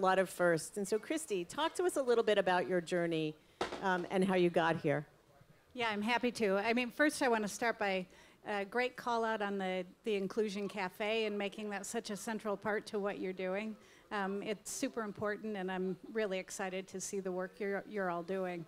a lot of firsts. And so, Kristi, talk to us a little bit about your journey um, and how you got here. Yeah, I'm happy to. I mean, first, I want to start by a great call out on the, the Inclusion Cafe and making that such a central part to what you're doing. Um, it's super important, and I'm really excited to see the work you're, you're all doing.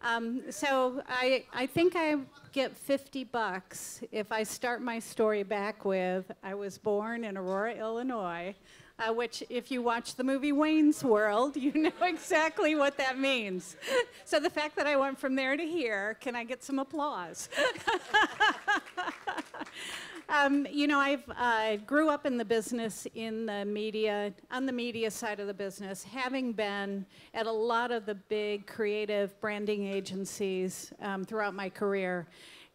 Um, so I, I think I get 50 bucks if I start my story back with I was born in Aurora, Illinois, uh, which, if you watch the movie Wayne's World, you know exactly what that means. so the fact that I went from there to here, can I get some applause? Um, you know, I've uh, grew up in the business in the media, on the media side of the business, having been at a lot of the big creative branding agencies um, throughout my career.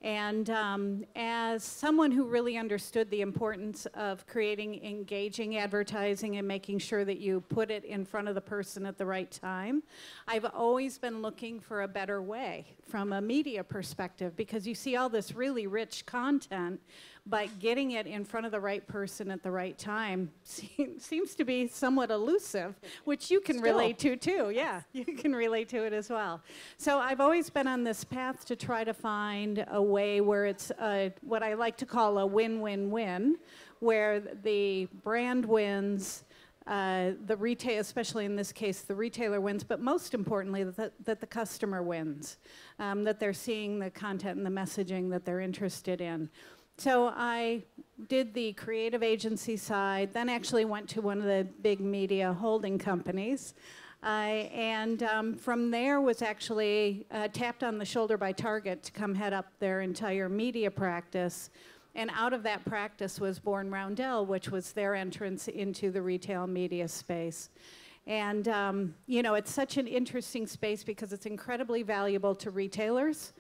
And um, as someone who really understood the importance of creating engaging advertising and making sure that you put it in front of the person at the right time, I've always been looking for a better way from a media perspective because you see all this really rich content but getting it in front of the right person at the right time seems to be somewhat elusive, which you can Still. relate to too. Yeah, you can relate to it as well. So I've always been on this path to try to find a way where it's a, what I like to call a win-win-win, where the brand wins. Uh, the retail, especially in this case, the retailer wins, but most importantly, that, that the customer wins, um, that they're seeing the content and the messaging that they're interested in. So I did the creative agency side, then actually went to one of the big media holding companies. And um, from there was actually uh, tapped on the shoulder by Target to come head up their entire media practice. And out of that practice was born Roundel, which was their entrance into the retail media space. And, um, you know, it's such an interesting space because it's incredibly valuable to retailers.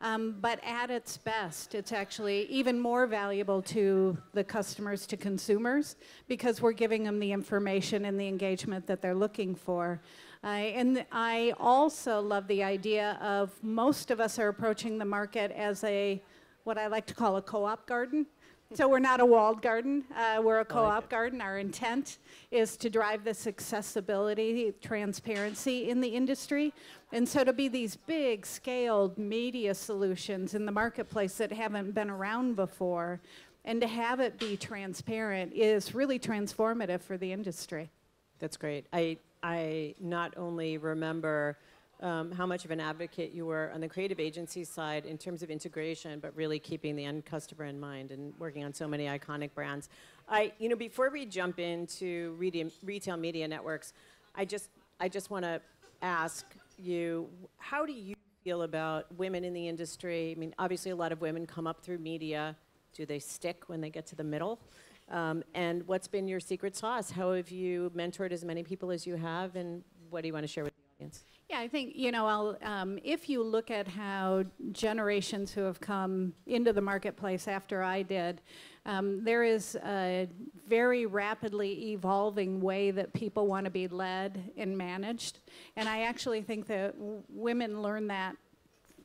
Um, but at its best, it's actually even more valuable to the customers, to consumers, because we're giving them the information and the engagement that they're looking for. Uh, and I also love the idea of most of us are approaching the market as a, what I like to call a co-op garden. So we're not a walled garden. Uh, we're a co-op like garden. Our intent is to drive this accessibility, transparency in the industry. And so to be these big scaled media solutions in the marketplace that haven't been around before and to have it be transparent is really transformative for the industry. That's great. I, I not only remember um, how much of an advocate you were on the creative agency side in terms of integration, but really keeping the end customer in mind and working on so many iconic brands. I, you know, before we jump into retail media networks, I just, I just want to ask you, how do you feel about women in the industry? I mean, obviously, a lot of women come up through media. Do they stick when they get to the middle? Um, and what's been your secret sauce? How have you mentored as many people as you have, and what do you want to share with the audience? Yeah, I think, you know, um, if you look at how generations who have come into the marketplace after I did, um, there is a very rapidly evolving way that people want to be led and managed. And I actually think that women learn that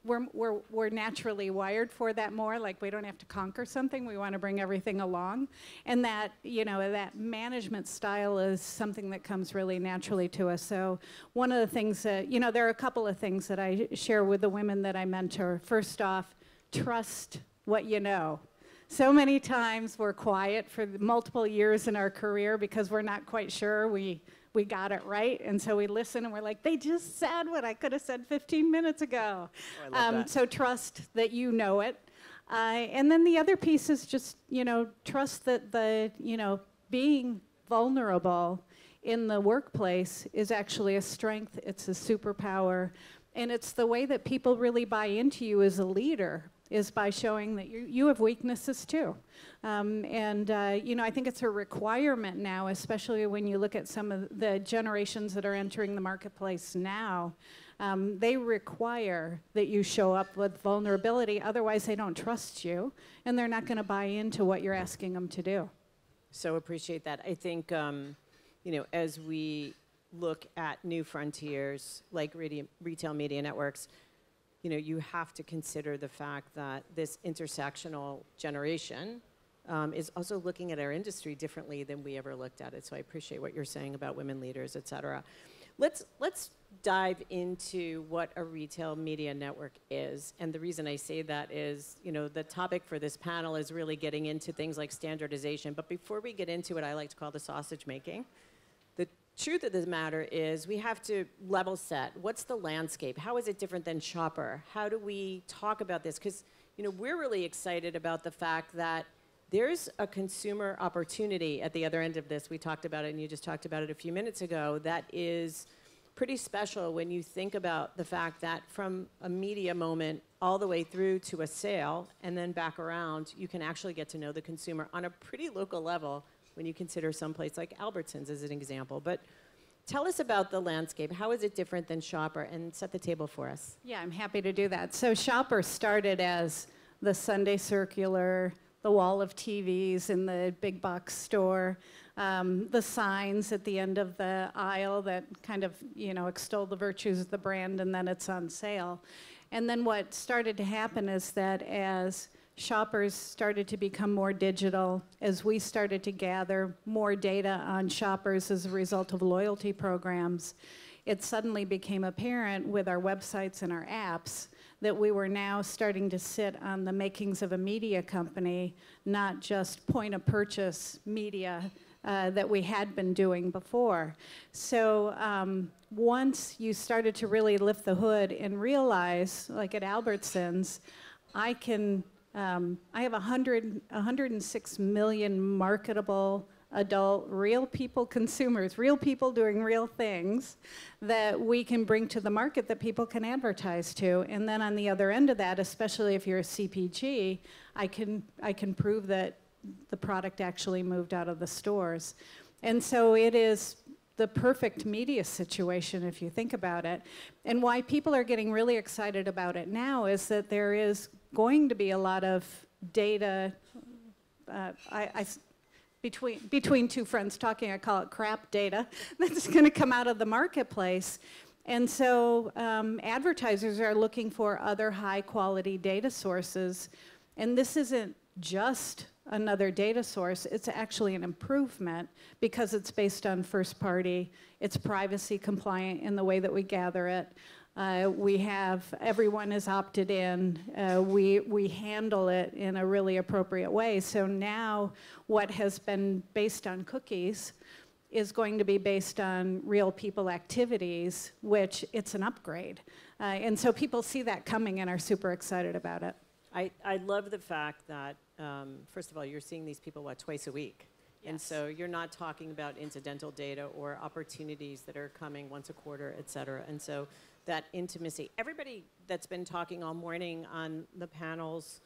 we're, we're, we're naturally wired for that more. Like we don't have to conquer something. We want to bring everything along. And that, you know, that management style is something that comes really naturally to us. So one of the things that, you know, there are a couple of things that I share with the women that I mentor. First off, trust what you know. So many times we're quiet for multiple years in our career because we're not quite sure we we got it right. And so we listen and we're like, they just said what I could have said 15 minutes ago. Oh, um, so trust that you know it. Uh, and then the other piece is just, you know, trust that the, you know, being vulnerable in the workplace is actually a strength, it's a superpower. And it's the way that people really buy into you as a leader is by showing that you, you have weaknesses too. Um, and, uh, you know, I think it's a requirement now, especially when you look at some of the generations that are entering the marketplace now. Um, they require that you show up with vulnerability, otherwise, they don't trust you, and they're not going to buy into what you're asking them to do. So appreciate that. I think, um, you know, as we look at new frontiers like retail media networks, you know, you have to consider the fact that this intersectional generation um, is also looking at our industry differently than we ever looked at it. So I appreciate what you're saying about women leaders, et cetera. Let's, let's dive into what a retail media network is. And the reason I say that is, you know, the topic for this panel is really getting into things like standardization. But before we get into what I like to call the sausage making, truth of the matter is we have to level set. What's the landscape? How is it different than shopper? How do we talk about this? Because, you know, we're really excited about the fact that there's a consumer opportunity at the other end of this. We talked about it, and you just talked about it a few minutes ago. That is pretty special when you think about the fact that from a media moment all the way through to a sale and then back around, you can actually get to know the consumer on a pretty local level when you consider some place like Albertsons as an example. But tell us about the landscape. How is it different than Shopper? And set the table for us. Yeah, I'm happy to do that. So Shopper started as the Sunday Circular, the wall of TVs in the big box store, um, the signs at the end of the aisle that kind of, you know, extol the virtues of the brand and then it's on sale. And then what started to happen is that as shoppers started to become more digital, as we started to gather more data on shoppers as a result of loyalty programs, it suddenly became apparent with our websites and our apps that we were now starting to sit on the makings of a media company, not just point of purchase media uh, that we had been doing before. So um, once you started to really lift the hood and realize, like at Albertsons, I can, um, I have 100, 106 million marketable adult, real people consumers, real people doing real things that we can bring to the market that people can advertise to. And then on the other end of that, especially if you're a CPG, I can, I can prove that the product actually moved out of the stores. And so it is the perfect media situation if you think about it. And why people are getting really excited about it now is that there is going to be a lot of data. Uh, I, I, between, between two friends talking, I call it crap data, that's going to come out of the marketplace. And so um, advertisers are looking for other high quality data sources. And this isn't just another data source, it's actually an improvement because it's based on first party, it's privacy compliant in the way that we gather it. Uh, we have, everyone is opted in. Uh, we, we handle it in a really appropriate way. So now what has been based on cookies is going to be based on real people activities, which it's an upgrade. Uh, and so people see that coming and are super excited about it. I, I love the fact that, um, first of all, you're seeing these people, what, twice a week? And so you're not talking about incidental data or opportunities that are coming once a quarter, et cetera. And so that intimacy, everybody that's been talking all morning on the panels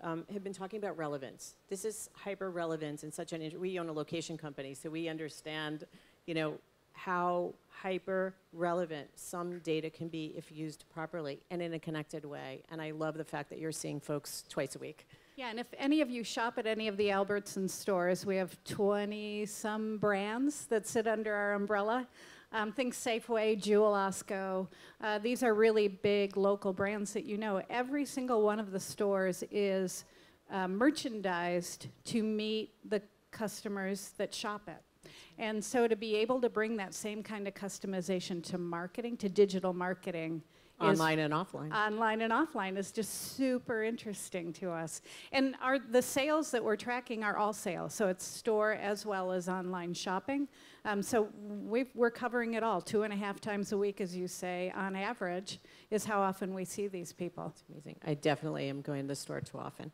um, have been talking about relevance. This is hyper relevance and such an, we own a location company, so we understand, you know, how hyper relevant some data can be if used properly and in a connected way. And I love the fact that you're seeing folks twice a week. Yeah, and if any of you shop at any of the Albertson stores, we have 20 some brands that sit under our umbrella. Um, think Safeway, Jewel Osco. Uh, these are really big local brands that you know. Every single one of the stores is uh, merchandised to meet the customers that shop it. And so to be able to bring that same kind of customization to marketing, to digital marketing, Online and offline. online and offline is just super interesting to us. And our, the sales that we're tracking are all sales, so it's store as well as online shopping. Um, so we've, we're covering it all, two and a half times a week, as you say, on average, is how often we see these people. It's amazing. I definitely am going to the store too often.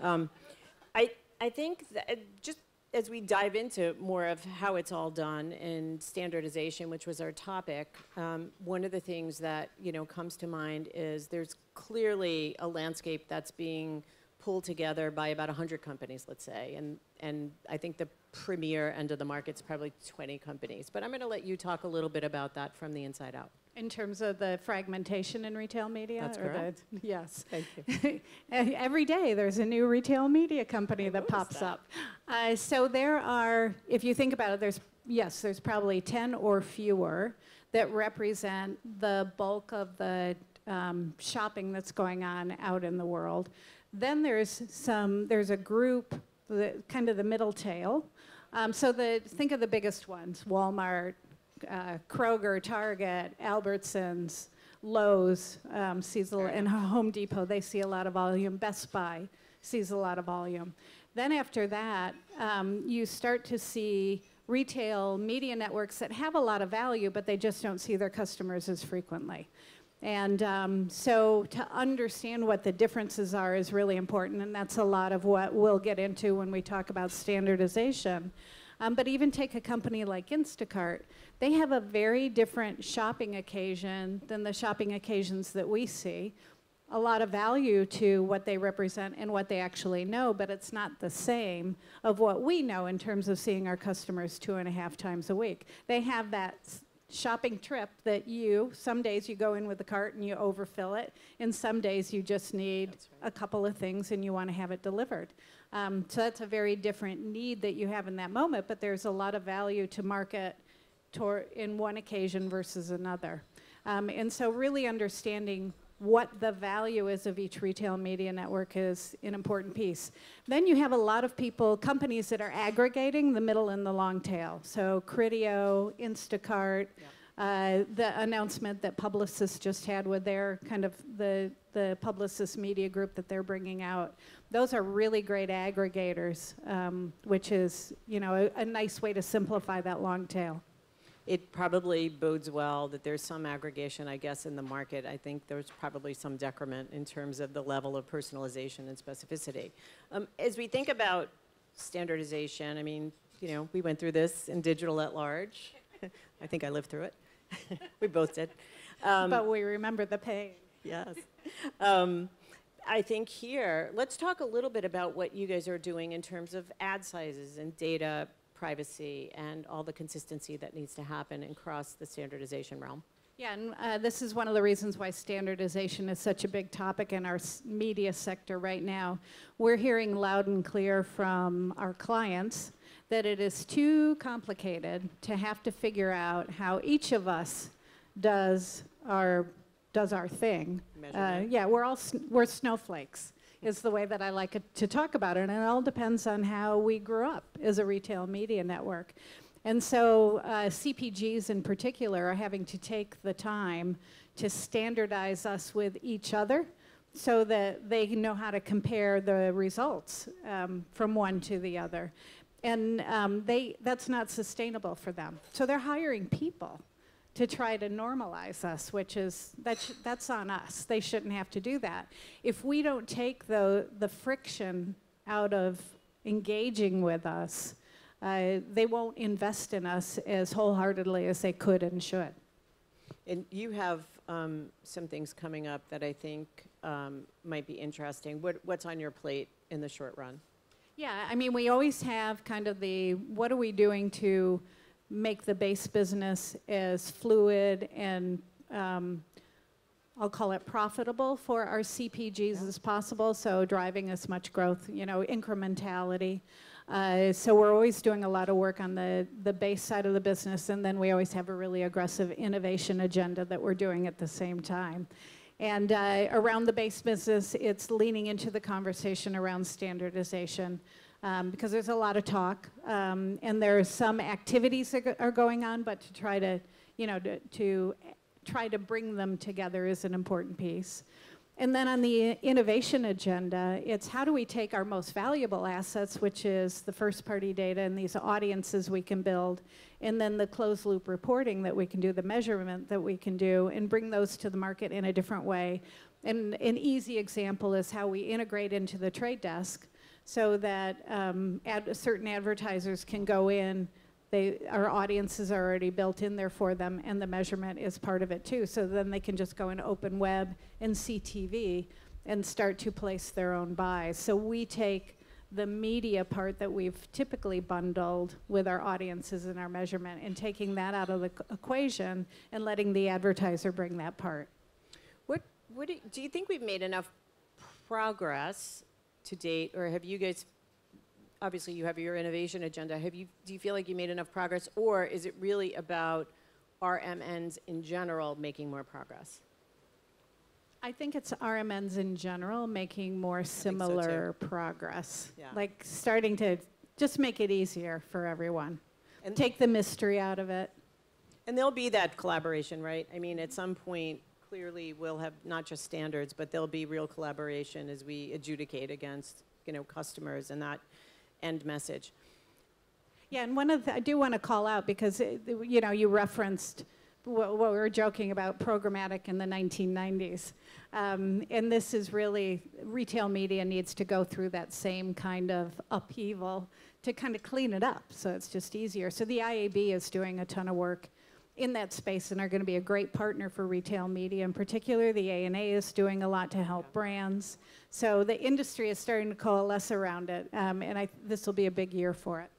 Um, I, I think that just as we dive into more of how it's all done and standardization, which was our topic, um, one of the things that you know comes to mind is there's clearly a landscape that's being pulled together by about 100 companies, let's say, and and I think the premier end of the market's probably 20 companies. But I'm going to let you talk a little bit about that from the inside out. In terms of the fragmentation in retail media? That's or the- yes. Thank you. Every day there's a new retail media company that pops that. up. Uh, so there are, if you think about it, there's, yes, there's probably 10 or fewer that represent the bulk of the um, shopping that's going on out in the world. Then there's some, there's a group the kind of the middle tail. Um, so the think of the biggest ones: Walmart, uh, Kroger, Target, Albertsons, Lowe's um, sees a, and Home Depot. They see a lot of volume. Best Buy sees a lot of volume. Then after that, um, you start to see retail media networks that have a lot of value, but they just don't see their customers as frequently. And um, so to understand what the differences are is really important, and that's a lot of what we'll get into when we talk about standardization. Um, but even take a company like Instacart, they have a very different shopping occasion than the shopping occasions that we see. A lot of value to what they represent and what they actually know, but it's not the same of what we know in terms of seeing our customers two and a half times a week. They have that shopping trip that you, some days you go in with the cart and you overfill it, and some days you just need a couple of things and you want to have it delivered. Um, so that's a very different need that you have in that moment, but there's a lot of value to market in one occasion versus another. Um, and so, really understanding what the value is of each retail media network is an important piece. Then you have a lot of people, companies that are aggregating the middle and the long tail. So, Criteo, Instacart, uh, the announcement that Publicis just had with their kind of the the Publicis media group that they're bringing out. Those are really great aggregators, um, which is you know a, a nice way to simplify that long tail. It probably bodes well that there's some aggregation, I guess, in the market. I think there's probably some decrement in terms of the level of personalization and specificity. Um, as we think about standardization, I mean, you know, we went through this in digital at large. I think I lived through it. we both did. Um, but we remember the pain. Yes. Um, I think here, let's talk a little bit about what you guys are doing in terms of ad sizes and data privacy and all the consistency that needs to happen across the standardization realm. Yeah, and uh, this is one of the reasons why standardization is such a big topic in our s- media sector right now. We're hearing loud and clear from our clients that it is too complicated to have to figure out how each of us does our does our thing. Uh, yeah, we're all sn- we're snowflakes is the way that I like it to talk about it, and it all depends on how we grew up as a retail media network. And so uh, CPGs in particular are having to take the time to standardize us with each other so that they know how to compare the results um, from one to the other. And um, they, that's not sustainable for them. So they're hiring people to try to normalize us, which is, that that's on us. They shouldn't have to do that. If we don't take the, the friction out of engaging with us, uh, they won't invest in us as wholeheartedly as they could and should. And you have um, some things coming up that I think um, might be interesting. What, what's on your plate in the short run? Yeah, I mean, we always have kind of the what are we doing to make the base business as fluid and um, I'll call it profitable for our CPGs as possible. So driving as much growth, you know, incrementality. Uh, so we're always doing a lot of work on the the base side of the business, and then we always have a really aggressive innovation agenda that we're doing at the same time. And uh, around the base business, it's leaning into the conversation around standardization um, because there's a lot of talk, um, and there are some activities that are going on, but to try to, you know, to, to try to bring them together is an important piece. And then on the innovation agenda, it's how do we take our most valuable assets, which is the first party data and these audiences we can build, and then the closed loop reporting that we can do, the measurement that we can do, and bring those to the market in a different way. And an easy example is how we integrate into the Trade Desk so that um, ad- certain advertisers can go in. They, our audiences are already built in there for them, and the measurement is part of it too. So then they can just go in open web and CTV and start to place their own buys. So we take the media part that we've typically bundled with our audiences and our measurement and taking that out of the equation and letting the advertiser bring that part. What, what do, do you think we've made enough progress to date, or have you guys, obviously you have your innovation agenda, have you, do you feel like you made enough progress, or is it really about RMNs in general making more progress? I think it's RMNs in general making more so, similar progress. Yeah. Like starting to just make it easier for everyone. And- Take the mystery out of it. And there'll be that collaboration, right? I mean, at some point, clearly, we'll have not just standards, but there'll be real collaboration as we adjudicate against, you know, customers and that end message. Yeah, and one of the, I do want to call out because it, you know you referenced what, what we were joking about programmatic in the 1990s, um, and this is really retail media needs to go through that same kind of upheaval to kind of clean it up, so it's just easier. So the IAB is doing a ton of work in that space and are going to be a great partner for retail media in particular. The ANA is doing a lot to help brands. So the industry is starting to coalesce around it, um, and I, this will be a big year for it.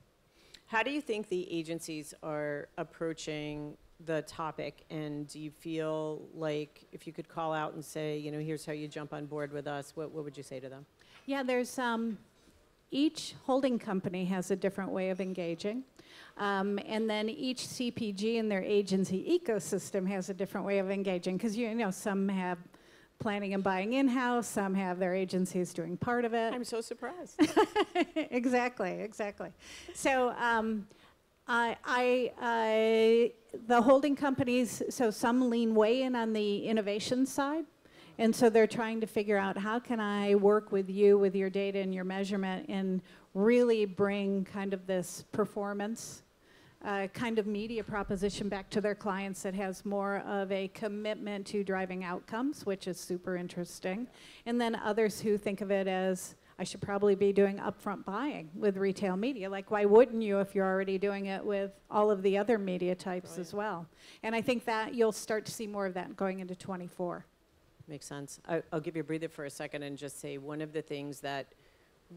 How do you think the agencies are approaching the topic? And do you feel like if you could call out and say, you know, here's how you jump on board with us, what, what would you say to them? Yeah, there's um, each holding company has a different way of engaging. Um, and then each CPG in their agency ecosystem has a different way of engaging because you know some have planning and buying in-house, some have their agencies doing part of it. I'm so surprised. exactly, exactly. So um, I, I, I, the holding companies, so some lean way in on the innovation side. And so they're trying to figure out how can I work with you with your data and your measurement and really bring kind of this performance uh, kind of media proposition back to their clients that has more of a commitment to driving outcomes, which is super interesting. And then others who think of it as I should probably be doing upfront buying with retail media. Like, why wouldn't you if you're already doing it with all of the other media types as well? And I think that you'll start to see more of that going into 24. Makes sense. I, I'll give you a breather for a second and just say one of the things that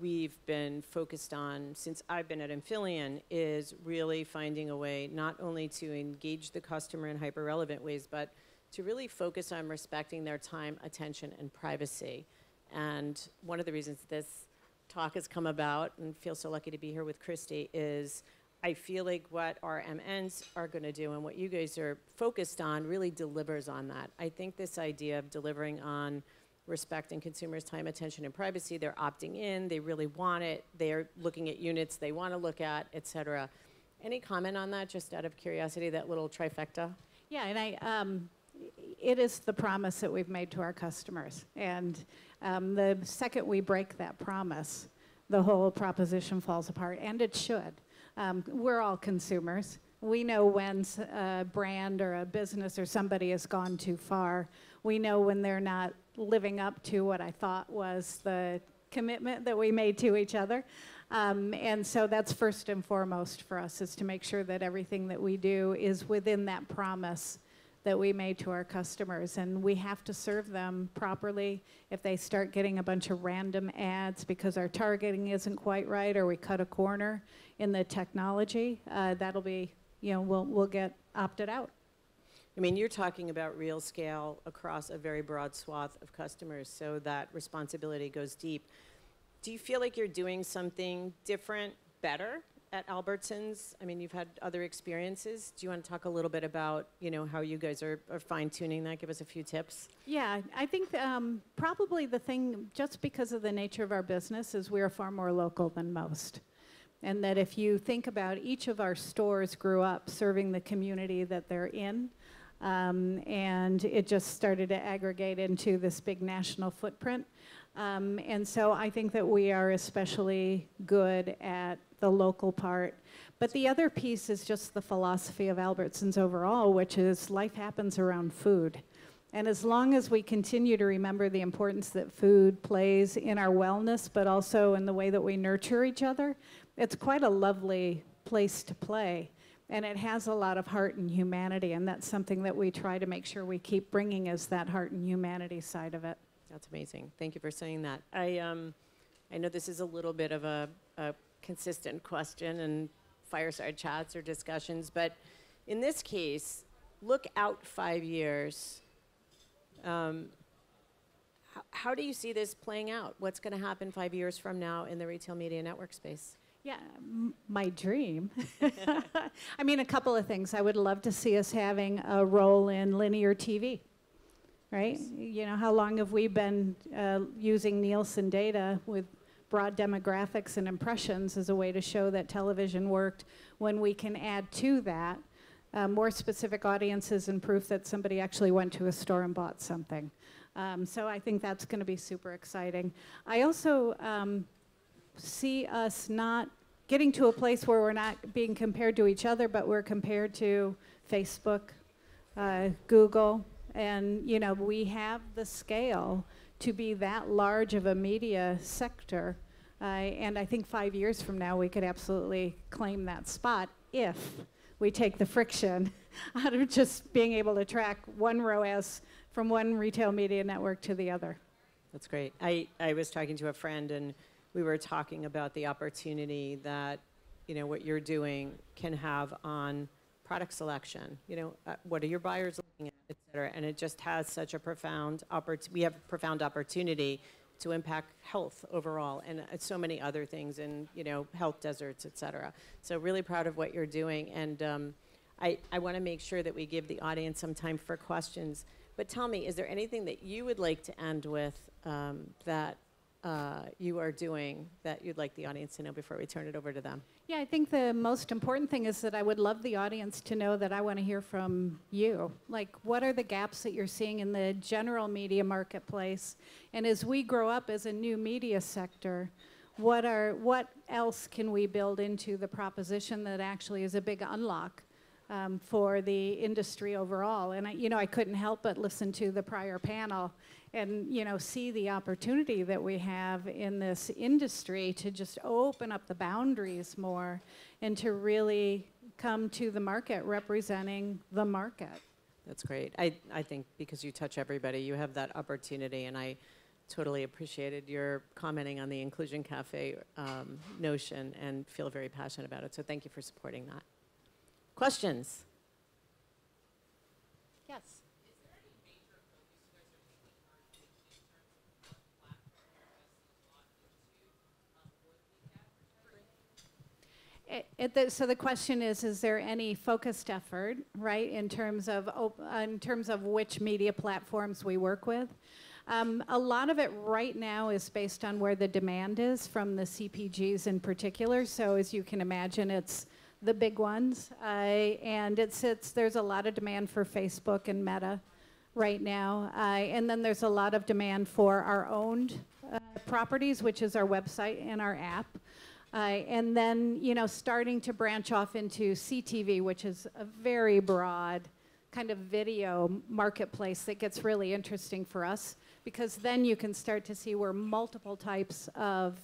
we've been focused on since I've been at Infillion is really finding a way not only to engage the customer in hyper relevant ways, but to really focus on respecting their time, attention, and privacy. And one of the reasons this talk has come about, and feel so lucky to be here with Kristi, is I feel like what RMNs are going to do and what you guys are focused on really delivers on that. I think this idea of delivering on respecting consumers' time, attention, and privacy, they're opting in, they really want it, they're looking at units they want to look at, et cetera. Any comment on that, just out of curiosity, that little trifecta? Yeah, and I, um, it is the promise that we've made to our customers. And um, the second we break that promise, the whole proposition falls apart, and it should. Um, we're all consumers. We know when a brand or a business or somebody has gone too far. We know when they're not living up to what I thought was the commitment that we made to each other. Um, and so that's first and foremost for us is to make sure that everything that we do is within that promise that we made to our customers. And we have to serve them properly. If they start getting a bunch of random ads because our targeting isn't quite right or we cut a corner in the technology, uh, that'll be, you know, we'll, we'll get opted out. I mean, you're talking about real scale across a very broad swath of customers, so that responsibility goes deep. Do you feel like you're doing something different, better at Albertsons? I mean, you've had other experiences. Do you want to talk a little bit about, you know, how you guys are, are fine tuning that? Give us a few tips. Yeah, I think um, probably the thing, just because of the nature of our business, is we're far more local than most. And that if you think about each of our stores grew up serving the community that they're in, um, and it just started to aggregate into this big national footprint. Um, and so I think that we are especially good at the local part. But the other piece is just the philosophy of Albertsons overall, which is life happens around food. And as long as we continue to remember the importance that food plays in our wellness, but also in the way that we nurture each other, it's quite a lovely place to play. And it has a lot of heart and humanity, and that's something that we try to make sure we keep bringing is that heart and humanity side of it. That's amazing. Thank you for saying that. I, um, I know this is a little bit of a, a consistent question and fireside chats or discussions, but in this case, look out five years. Um, how, how do you see this playing out? What's going to happen five years from now in the retail media network space? Yeah, m- my dream. I mean, a couple of things. I would love to see us having a role in linear TV. right? You know, how long have we been uh, using Nielsen data with broad demographics and impressions as a way to show that television worked when we can add to that uh, more specific audiences and proof that somebody actually went to a store and bought something. Um, so I think that's going to be super exciting. I also um, see us not getting to a place where we're not being compared to each other, but we're compared to Facebook, uh, Google, and you know we have the scale to be that large of a media sector. Uh, and I think five years from now, we could absolutely claim that spot if we take the friction out of just being able to track one ROAS from one retail media network to the other. That's great. I, I was talking to a friend and we were talking about the opportunity that, you know, what you're doing can have on product selection. You know, uh, what are your buyers looking at, et cetera. And it just has such a profound. We have a profound opportunity to impact health overall and uh, so many other things and, you know, health deserts, et cetera. So really proud of what you're doing. And um, I, I want to make sure that we give the audience some time for questions. But tell me, is there anything that you would like to end with um, that uh, you are doing that you'd like the audience to know before we turn it over to them? Yeah, I think the most important thing is that I would love the audience to know that I want to hear from you. Like, what are the gaps that you're seeing in the general media marketplace? And as we grow up as a new media sector, what are what else can we build into the proposition that actually is a big unlock um, for the industry overall. And I, you know, I couldn't help but listen to the prior panel and you know see the opportunity that we have in this industry to just open up the boundaries more and to really come to the market representing the market. That's great. I, I think because you touch everybody, you have that opportunity, and I totally appreciated your commenting on the Inclusion Cafe um, notion and feel very passionate about it. So thank you for supporting that. Questions? Yes. The, so the question is: Is there any focused effort, right, in terms of op- in terms of which media platforms we work with? Um, a lot of it right now is based on where the demand is from the CPGs in particular. So as you can imagine, it's the big ones, uh, and it sits. There's a lot of demand for Facebook and Meta right now, uh, and then there's a lot of demand for our owned uh, properties, which is our website and our app. Uh, and then, you know, starting to branch off into CTV, which is a very broad kind of video marketplace that gets really interesting for us because then you can start to see where multiple types of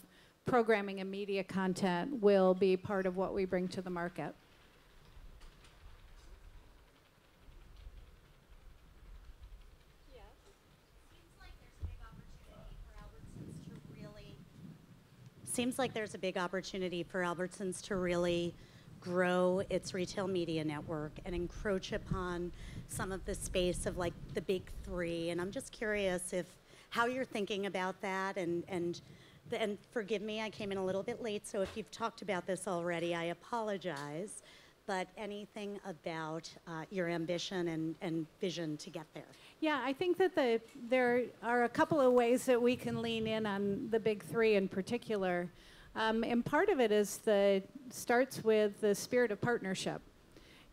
programming and media content will be part of what we bring to the market. Seems like there's a big opportunity for Albertsons to really grow its retail media network and encroach upon some of the space of like the big three. And I'm just curious if how you're thinking about that and and and forgive me, I came in a little bit late, so if you've talked about this already, I apologize. But anything about uh, your ambition and, and vision to get there? Yeah, I think that the, there are a couple of ways that we can lean in on the big three in particular. Um, and part of it is the starts with the spirit of partnership.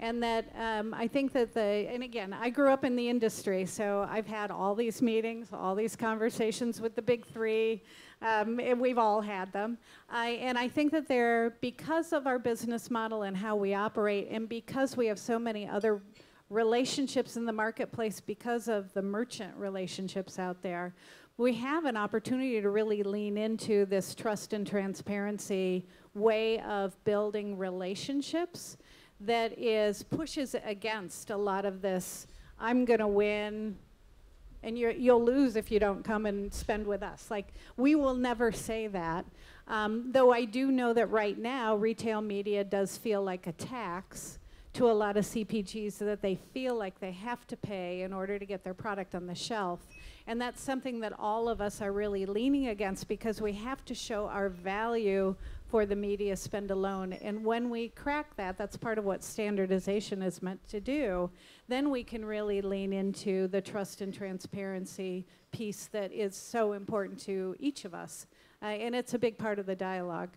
And that um, I think that the, and again, I grew up in the industry, so I've had all these meetings, all these conversations with the big three, um, and we've all had them. I, and I think that they're, because of our business model and how we operate, and because we have so many other relationships in the marketplace because of the merchant relationships out there, we have an opportunity to really lean into this trust and transparency way of building relationships that is pushes against a lot of this i'm going to win and you will lose if you don't come and spend with us. Like we will never say that um, though i do know that right now retail media does feel like a tax to a lot of CPGs so that they feel like they have to pay in order to get their product on the shelf. And that's something that all of us are really leaning against because we have to show our value for the media spend alone. And when we crack that, that's part of what standardization is meant to do, then we can really lean into the trust and transparency piece that is so important to each of us. Uh, and it's a big part of the dialogue.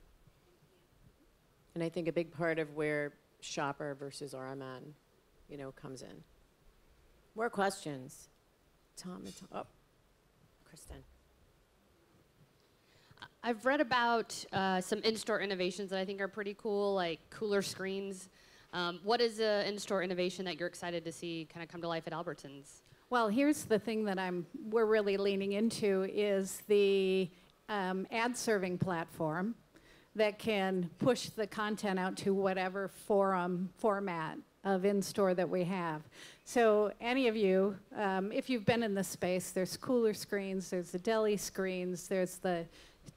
And I think a big part of where shopper versus RMN, you know, comes in. More questions? Tom and Tom. Oh, Kristen. I've read about uh, some in-store innovations that I think are pretty cool, like cooler screens. Um, what is an in-store innovation that you're excited to see kind of come to life at Albertsons? Well, here's the thing that I'm we're really leaning into is the um, ad serving platform that can push the content out to whatever forum format of in-store that we have. So any of you, um, if you've been in the space, there's cooler screens, there's the deli screens, there's the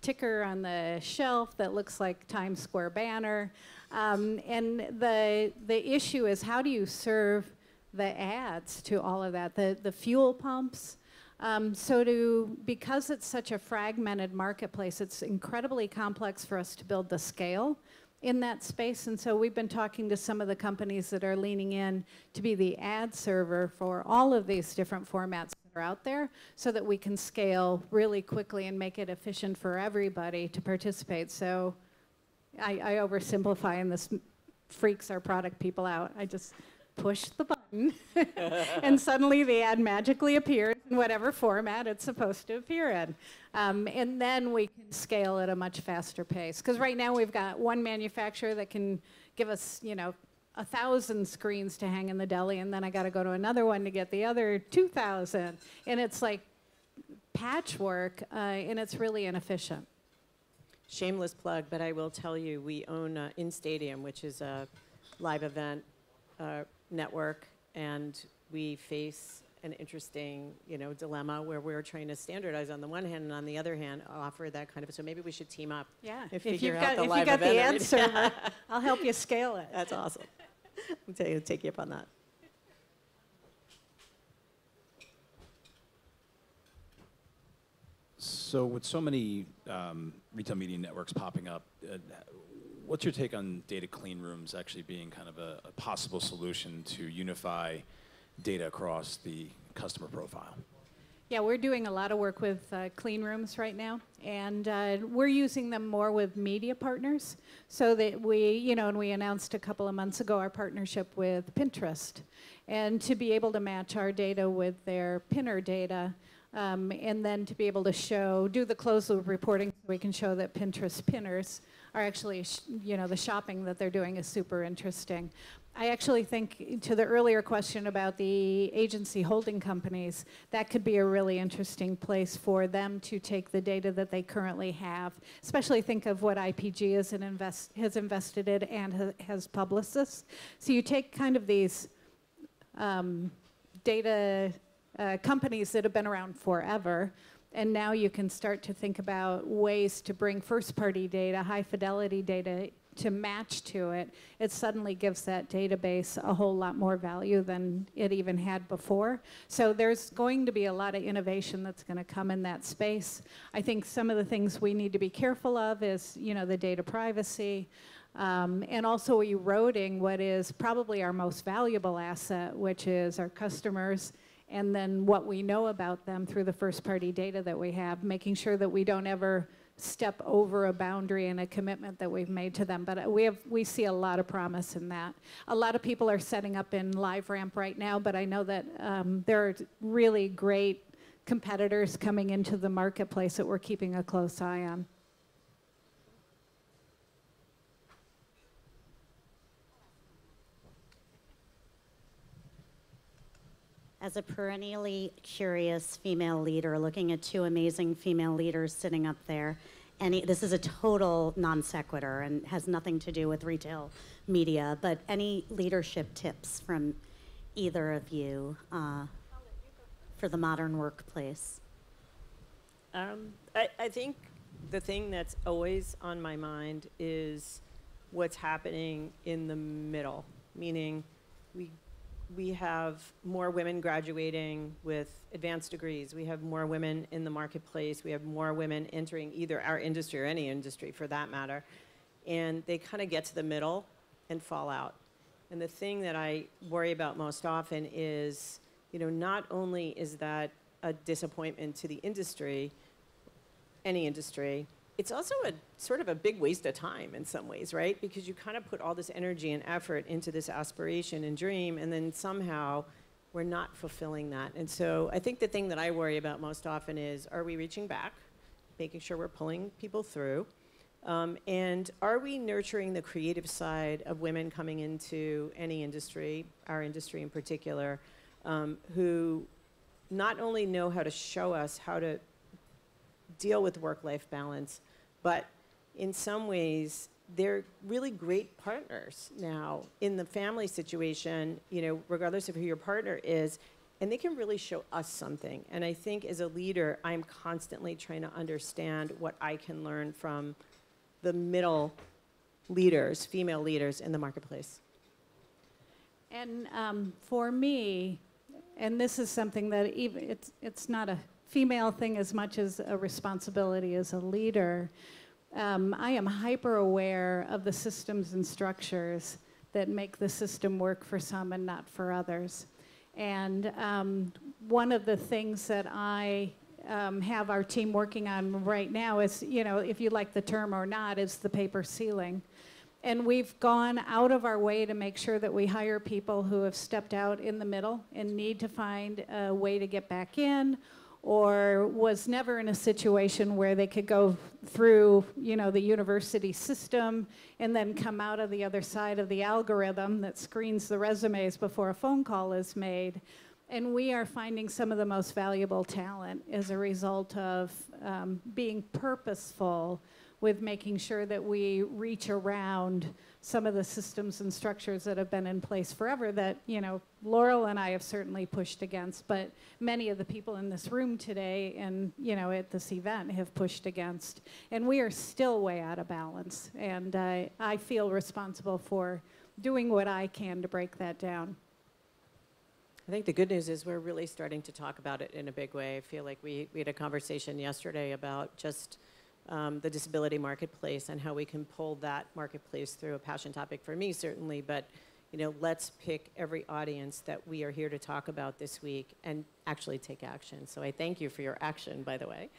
ticker on the shelf that looks like Times Square banner. Um, and the, the issue is how do you serve the ads to all of that, the, the fuel pumps. Um, so to, because it's such a fragmented marketplace, it's incredibly complex for us to build the scale in that space. And so we've been talking to some of the companies that are leaning in to be the ad server for all of these different formats that are out there so that we can scale really quickly and make it efficient for everybody to participate. So I, I oversimplify and this freaks our product people out. I just push the button and suddenly the ad magically appears in whatever format it's supposed to appear in. Um, and then we can scale at a much faster pace. Because right now we've got one manufacturer that can give us, you know, a thousand screens to hang in the deli, and then I got to go to another one to get the other 2,000. And it's like patchwork, uh, and it's really inefficient. Shameless plug, but I will tell you, we own uh, InStadium, which is a live event uh, network, and we face an interesting, you know, dilemma where we're trying to standardize on the one hand, and on the other hand, offer that kind of. So maybe we should team up. Yeah. And If figure you've out got, the if live you got the event ad already. I'll help you scale it. That's awesome. I'll tell you, take you up on that. So with so many um, retail media networks popping up, uh, what's your take on data clean rooms actually being kind of a, a possible solution to unify data across the customer profile? Yeah, we're doing a lot of work with uh, clean rooms right now, and uh, we're using them more with media partners. So that we, you know, and we announced a couple of months ago our partnership with Pinterest, and to be able to match our data with their Pinner data, um, and then to be able to show, do the closed loop reporting, so we can show that Pinterest pinners are actually, you know, the shopping that they're doing is super interesting. I actually think to the earlier question about the agency holding companies, that could be a really interesting place for them to take the data that they currently have, especially think of what IPG is an invest, has invested in and ha- has Publicis. So you take kind of these um, data uh, companies that have been around forever. And now you can start to think about ways to bring first party data, high fidelity data to match to it. It suddenly gives that database a whole lot more value than it even had before. So there's going to be a lot of innovation that's going to come in that space. I think some of the things we need to be careful of is, you know, the data privacy. Um, and also eroding what is probably our most valuable asset, which is our customers and then what we know about them through the first party data that we have, making sure that we don't ever step over a boundary and a commitment that we've made to them. But uh, we have we see a lot of promise in that. A lot of people are setting up in LiveRamp right now, but I know that um, there are really great competitors coming into the marketplace that we're keeping a close eye on. As a perennially curious female leader, looking at two amazing female leaders sitting up there, any, this is a total non sequitur and has nothing to do with retail media, but any leadership tips from either of you uh, for the modern workplace? Um, I, I think the thing that's always on my mind is what's happening in the middle, meaning we we have more women graduating with advanced degrees. We have more women in the marketplace. We have more women entering either our industry or any industry for that matter. and they kind of get to the middle and fall out. And the thing that I worry about most often is, you know, not only is that a disappointment to the industry, any industry, it's also a sort of a big waste of time in some ways, right? Because you kind of put all this energy and effort into this aspiration and dream, and then somehow we're not fulfilling that. And so I think the thing that I worry about most often is are we reaching back, making sure we're pulling people through? Um, and are we nurturing the creative side of women coming into any industry, our industry in particular, um, who not only know how to show us how to deal with work-life balance, but in some ways, they're really great partners now in the family situation, you know, regardless of who your partner is, and they can really show us something. And I think as a leader, I'm constantly trying to understand what I can learn from the middle leaders, female leaders in the marketplace. And um, for me, and this is something that even it's it's not a female thing as much as a responsibility as a leader. Um, I am hyper aware of the systems and structures that make the system work for some and not for others. And um, one of the things that I um, have our team working on right now is, you know, if you like the term or not, is the paper ceiling. And we've gone out of our way to make sure that we hire people who have stepped out in the middle and need to find a way to get back in or was never in a situation where they could go through, you know, the university system and then come out of the other side of the algorithm that screens the resumes before a phone call is made. And we are finding some of the most valuable talent as a result of um, being purposeful with making sure that we reach around some of the systems and structures that have been in place forever that, you know, Laurel and I have certainly pushed against, but many of the people in this room today and, you know, at this event have pushed against. And we are still way out of balance. And uh, I feel responsible for doing what I can to break that down. I think the good news is we're really starting to talk about it in a big way. I feel like we, we had a conversation yesterday about just um, the disability marketplace and how we can pull that marketplace through a passion topic for me, certainly, but you know, let's pick every audience that we are here to talk about this week and actually take action. So I thank you for your action, by the way,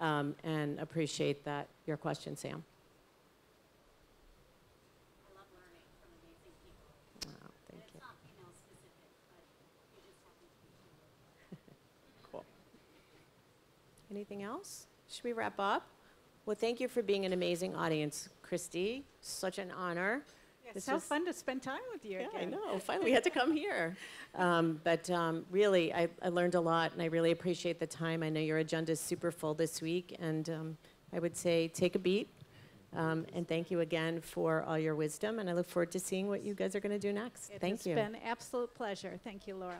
um, and appreciate that your question, Sam. I love learning from amazing people. Oh, thank you. not female specific, but you just happen to be female. Cool. Anything else? Should we wrap up? Well, thank you for being an amazing audience, Kristi. Such an honor. It's so fun to spend time with you Yeah, I know. Finally, we had to come here. Um, but um, really, I, I learned a lot, and I really appreciate the time. I know your agenda is super full this week, and um, I would say take a beat. Um, and thank you again for all your wisdom, and I look forward to seeing what you guys are going to do next. Thank you. It's been absolute pleasure. Thank you, Laura.